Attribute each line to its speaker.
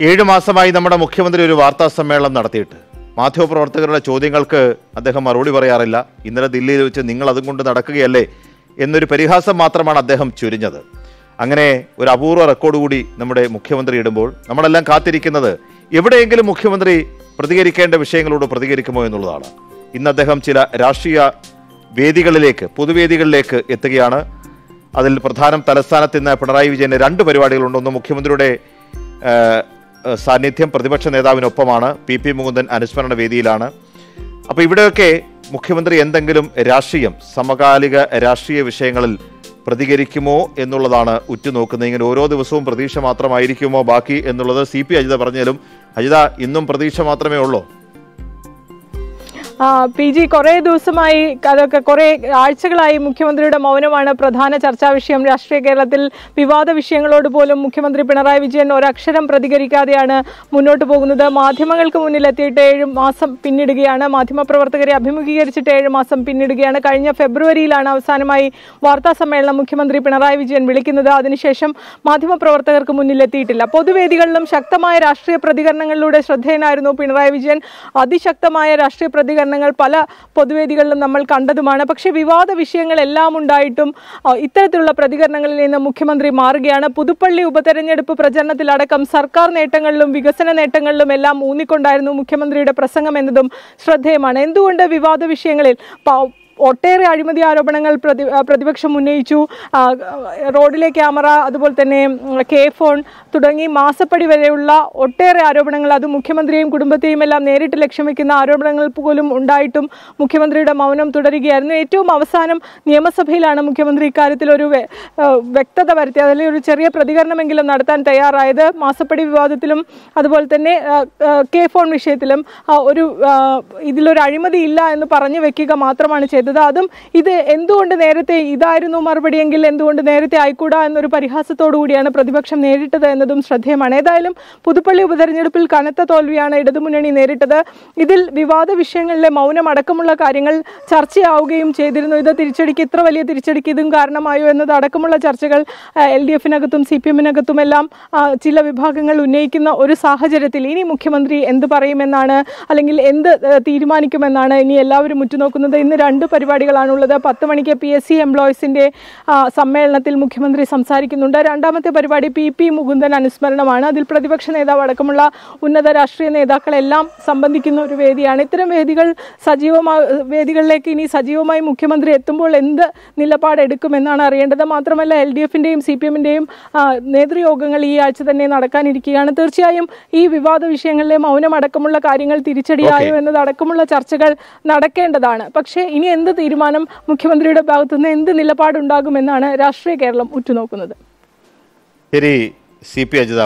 Speaker 1: ഏഴ് മാസമായി നമ്മുടെ മുഖ്യമന്ത്രി ഒരു വാർത്താ സമ്മേളനം നടത്തിയിട്ട്. മാധ്യമപ്രവർത്തകരുടെ ചോദ്യങ്ങൾക്ക് അദ്ദേഹം മറുപടി പറയാറില്ല. ഇന്നലെ ദില്ലിയിൽ വെച്ച് നിങ്ങൾ അതും കൊണ്ട് നടക്കുകയല്ലേ? എന്നൊരു പരിഹാസം മാത്രമാണ് അദ്ദേഹം ചുരിഞ്ഞത്. അങ്ങനെ ഒരു അപൂർവ റെക്കോർഡ് കൂടി നമ്മുടെ മുഖ്യമന്ത്രി ഇടുമ്പോൾ നമ്മളെല്ലാം കാത്തിരിക്കുന്നത് എവിടെയെങ്കിലും മുഖ്യമന്ത്രി പ്രതികരിക്കേണ്ട വിഷയങ്ങളോട് പ്രതികരിക്കുമോ എന്നുള്ളതാണ്. ഇന്ന് അദ്ദേഹം ചില രാഷ്ട്രീയ വേദികളിലേക്ക് പൊതുവേദികളിലേക്ക് എത്തുകയാണ്. അതിൽ പ്രധാനം തലസ്ഥാനത്ത് ഇന്ന് പിണറായി വിജയന് രണ്ട് പരിപാടികളുണ്ട്. ഒന്ന് മുഖ്യമന്ത്രിയുടെ സാന്നിധ്യം പ്രതിപക്ഷ നേതാവിനൊപ്പമാണ് പി പി മുകുന്ദൻ അനുസ്മരണ വേദിയിലാണ്. അപ്പോൾ ഇവിടെയൊക്കെ മുഖ്യമന്ത്രി എന്തെങ്കിലും രാഷ്ട്രീയം സമകാലിക രാഷ്ട്രീയ വിഷയങ്ങളിൽ പ്രതികരിക്കുമോ എന്നുള്ളതാണ് ഉറ്റുനോക്കുന്നത്. ഇങ്ങനെ ഓരോ ദിവസവും പ്രതീക്ഷ മാത്രമായിരിക്കുമോ ബാക്കി എന്നുള്ളത് സി പി അജിത പറഞ്ഞാലും അജിത ഇന്നും പ്രതീക്ഷ മാത്രമേ ഉള്ളൂ?
Speaker 2: പി ജി കുറേ ദിവസമായി അതൊക്കെ കുറേ ആഴ്ചകളായി മുഖ്യമന്ത്രിയുടെ മൗനമാണ് പ്രധാന ചർച്ചാ വിഷയം. രാഷ്ട്രീയ കേരളത്തിൽ വിവാദ വിഷയങ്ങളോട് പോലും മുഖ്യമന്ത്രി പിണറായി വിജയൻ ഒരക്ഷരം പ്രതികരിക്കാതെയാണ് മുന്നോട്ട് പോകുന്നത്. മാധ്യമങ്ങൾക്ക് മുന്നിൽ എത്തിയിട്ട് ഏഴ് മാസം പിന്നിടുകയാണ്. മാധ്യമപ്രവർത്തകരെ അഭിമുഖീകരിച്ചിട്ട് ഏഴ് മാസം പിന്നിടുകയാണ്. കഴിഞ്ഞ ഫെബ്രുവരിയിലാണ് അവസാനമായി വാർത്താ സമ്മേളനം മുഖ്യമന്ത്രി പിണറായി വിജയൻ വിളിക്കുന്നത്. അതിനുശേഷം മാധ്യമപ്രവർത്തകർക്ക് മുന്നിൽ എത്തിയിട്ടില്ല. പൊതുവേദികളിലും ശക്തമായ രാഷ്ട്രീയ പ്രതികരണങ്ങളിലൂടെ ശ്രദ്ധേയനായിരുന്നു പിണറായി വിജയൻ. അതിശക്തമായ രാഷ്ട്രീയ പ്രതികരണങ്ങൾ പല പൊതുവേദികളിലും നമ്മൾ കണ്ടതുമാണ്. പക്ഷേ വിവാദ വിഷയങ്ങളെല്ലാം ഉണ്ടായിട്ടും ഇത്തരത്തിലുള്ള പ്രതികരണങ്ങളിൽ നിന്ന് മുഖ്യമന്ത്രി മാറുകയാണ്. പുതുപ്പള്ളി ഉപതെരഞ്ഞെടുപ്പ് പ്രചരണത്തിലടക്കം സർക്കാർ നേട്ടങ്ങളിലും വികസന നേട്ടങ്ങളിലും എല്ലാം ഊന്നിക്കൊണ്ടായിരുന്നു മുഖ്യമന്ത്രിയുടെ പ്രസംഗം എന്നതും ശ്രദ്ധേയമാണ്. എന്തുകൊണ്ട് വിവാദ വിഷയങ്ങളിൽ ഒട്ടേറെ അഴിമതി ആരോപണങ്ങൾ പ്രതി പ്രതിപക്ഷം ഉന്നയിച്ചു. റോഡിലെ ക്യാമറ അതുപോലെ തന്നെ കെ ഫോൺ തുടങ്ങി മാസപ്പടി വരെയുള്ള ഒട്ടേറെ ആരോപണങ്ങൾ അത് മുഖ്യമന്ത്രിയെയും കുടുംബത്തെയും എല്ലാം നേരിട്ട് ലക്ഷ്യം വെക്കുന്ന ആരോപണങ്ങൾ പോലും ഉണ്ടായിട്ടും മുഖ്യമന്ത്രിയുടെ മൗനം തുടരുകയായിരുന്നു. ഏറ്റവും അവസാനം നിയമസഭയിലാണ് മുഖ്യമന്ത്രി ഇക്കാര്യത്തിൽ ഒരു വ്യക്തത വരുത്തി അതിൽ ഒരു ചെറിയ പ്രതികരണമെങ്കിലും നടത്താൻ തയ്യാറായത്. മാസപ്പടി വിവാദത്തിലും അതുപോലെ തന്നെ കെ ഫോൺ വിഷയത്തിലും ഒരു ഇതിലൊരു അഴിമതി ഇല്ല എന്ന് പറഞ്ഞു വെക്കുക മാത്രമാണ് ചെയ്തത്. അതും ഇത് എന്തുകൊണ്ട് നേരത്തെ ഇതായിരുന്നു മറുപടിയെങ്കിൽ എന്തുകൊണ്ട് നേരത്തെ ആയിക്കൂടാ എന്നൊരു പരിഹാസത്തോടു കൂടിയാണ് പ്രതിപക്ഷം നേരിട്ടത് എന്നതും ശ്രദ്ധേയമാണ്. ഏതായാലും പുതുപ്പള്ളി ഉപതെരഞ്ഞെടുപ്പിൽ കനത്ത തോൽവിയാണ് ഇടതുമുന്നണി നേരിട്ടത്. ഇതിൽ വിവാദ വിഷയങ്ങളിലെ മൗനം അടക്കമുള്ള കാര്യങ്ങൾ ചർച്ചയാവുകയും ചെയ്തിരുന്നു. ഇത് തിരിച്ചടിക്ക് ഇത്ര വലിയ തിരിച്ചടിക്ക് ഇതും കാരണമായോ എന്നത് അടക്കമുള്ള ചർച്ചകൾ എൽ ഡി എഫിനകത്തും സി പി എമ്മിനകത്തും എല്ലാം ചില വിഭാഗങ്ങൾ ഉന്നയിക്കുന്ന ഒരു സാഹചര്യത്തിൽ ഇനി മുഖ്യമന്ത്രി എന്ത് പറയുമെന്നാണ് അല്ലെങ്കിൽ എന്ത് തീരുമാനിക്കുമെന്നാണ് ഇനി എല്ലാവരും ഉറ്റുനോക്കുന്നത്. ഇന്ന് രണ്ട് പരിപാടികളാണുള്ളത്. പത്ത് മണിക്ക് പി എസ് സി എംപ്ലോയീസിന്റെ സമ്മേളനത്തിൽ മുഖ്യമന്ത്രി സംസാരിക്കുന്നുണ്ട്. രണ്ടാമത്തെ പരിപാടി പി പി മുകുന്ദൻ അനുസ്മരണമാണ്. അതിൽ പ്രതിപക്ഷ നേതാവ് അടക്കമുള്ള ഉന്നത രാഷ്ട്രീയ നേതാക്കളെല്ലാം സംബന്ധിക്കുന്ന ഒരു വേദിയാണ്. ഇത്തരം വേദികൾ സജീവമാ വേദികളിലേക്ക് ഇനി സജീവമായി മുഖ്യമന്ത്രി എത്തുമ്പോൾ എന്ത് നിലപാടെടുക്കുമെന്നാണ് അറിയേണ്ടത്. മാത്രമല്ല എൽ ഡി എഫിന്റെയും സി പി എമ്മിന്റെയും നേതൃയോഗങ്ങൾ ഈ ആഴ്ച തന്നെ നടക്കാനിരിക്കുകയാണ്. തീർച്ചയായും ഈ വിവാദ വിഷയങ്ങളിലെ മൗനമടക്കമുള്ള കാര്യങ്ങൾ തിരിച്ചടിയായോ എന്നതടക്കമുള്ള ചർച്ചകൾ നടക്കേണ്ടതാണ്. പക്ഷേ ഇനി എന്ത് തീരുമാനം മുഖ്യമന്ത്രിയുടെ ഭാഗത്തുനിന്ന് എന്ത് നിലപാടുണ്ടാകുമെന്നാണ് രാഷ്ട്രീയ കേരളം ഉറ്റുനോക്കുന്നത്.
Speaker 1: ശരി സി പി അജിത.